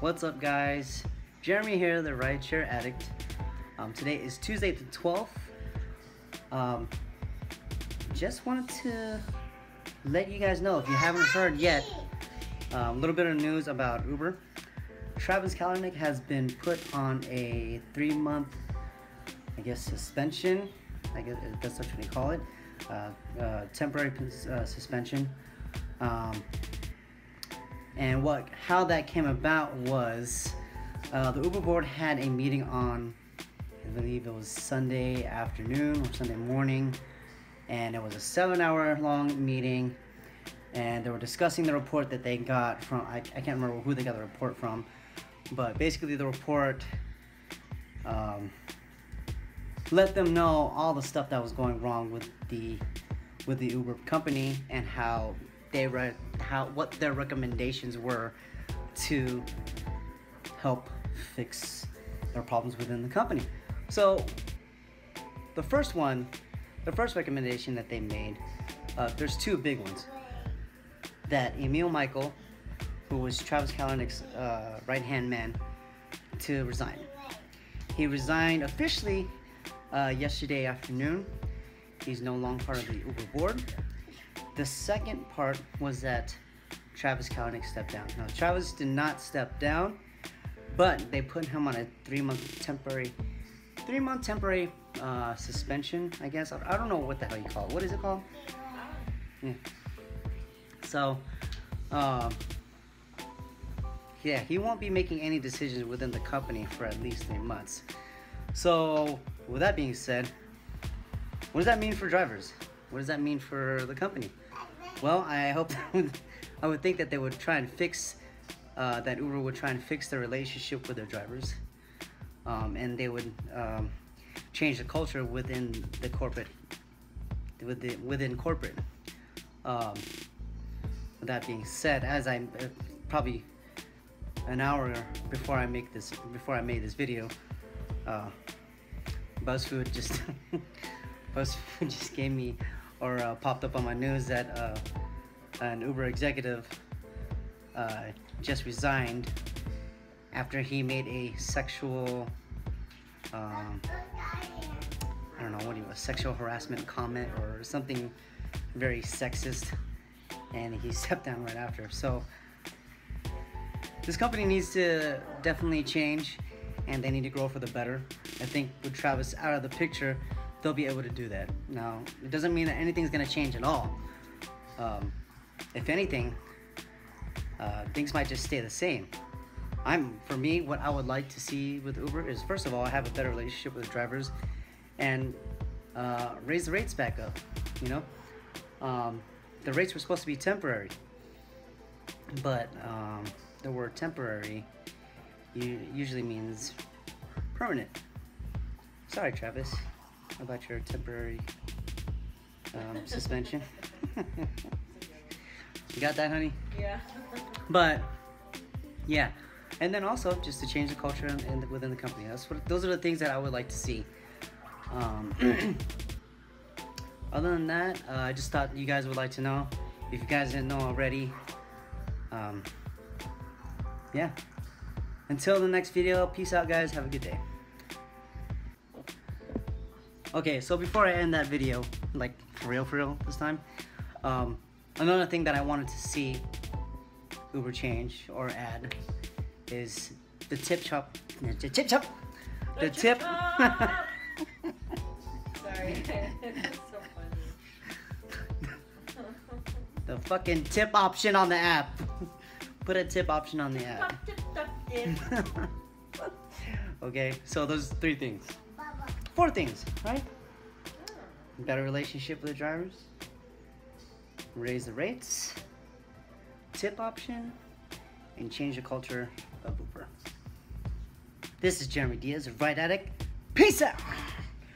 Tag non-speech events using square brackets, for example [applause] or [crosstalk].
What's up, guys? Jeremy here, the rideshare addict. Um, today is Tuesday the 12th. Um, just wanted to let you guys know if you haven't heard yet um, a little bit of news about Uber. Travis Kalanick has been put on a three month, I guess, suspension. I guess that's what you call it. Uh, uh, temporary uh, suspension. Um, and what how that came about was uh, the Uber board had a meeting on, I believe it was Sunday afternoon or Sunday morning, and it was a seven-hour long meeting, and they were discussing the report that they got from I, I can't remember who they got the report from, but basically the report um, let them know all the stuff that was going wrong with the with the Uber company and how they read how what their recommendations were to help fix their problems within the company. So the first one, the first recommendation that they made, uh, there's two big ones. That Emil Michael, who was Travis Kalanick's uh, right hand man, to resign. He resigned officially uh, yesterday afternoon. He's no longer part of the Uber board. The second part was that Travis Kalanick stepped down. Now, Travis did not step down, but they put him on a three-month temporary, three-month temporary uh, suspension. I guess I, don't know what the hell you call it. What is it called? Yeah. So, uh, yeah, he won't be making any decisions within the company for at least three months. So, with that being said, what does that mean for drivers? What does that mean for the company? Well, I hope [laughs] I would think that they would try and fix uh, that Uber would try and fix their relationship with their drivers, um, and they would um, change the culture within the corporate, within within corporate. Um, with that being said, as I uh, probably an hour before I make this before I made this video, uh, BuzzFeed just [laughs] BuzzFeed just gave me or uh, popped up on my news that uh, an Uber executive uh, just resigned after he made a sexual, um, I don't know what he was, sexual harassment comment or something very sexist, and he [laughs] stepped down right after. So this company needs to definitely change, and they need to grow for the better. I think with Travis out of the picture, they'll be able to do that. Now, it doesn't mean that anything's gonna change at all. Um, if anything, uh, things might just stay the same. I'm, for me, what I would like to see with Uber is, first of all, have a better relationship with drivers, and uh, raise the rates back up. You know, um, the rates were supposed to be temporary, but um, the word temporary usually means permanent. Sorry, Travis about your temporary um, [laughs] suspension. [laughs] you got that, honey? Yeah. but yeah, and then also just to change the culture in, in, within the company. That's what those are the things that I would like to see. Um, [clears throat] other than that, uh, I just thought you guys would like to know. If you guys didn't know already, um, yeah. Until the next video, peace out, guys. Have a good day. Okay, so before I end that video, like for real, for real this time, um, another thing that I wanted to see Uber change or add is the tip chop. The tip chop. The, tip. [laughs] Sorry, [laughs] so funny. the fucking tip option on the app. Put a tip option on the app. [laughs] okay, so those three things. Four things, right? Better relationship with the drivers. Raise the rates. Tip option. And change the culture of Uber. This is Jeremy Diaz of Ride Addict. Peace out!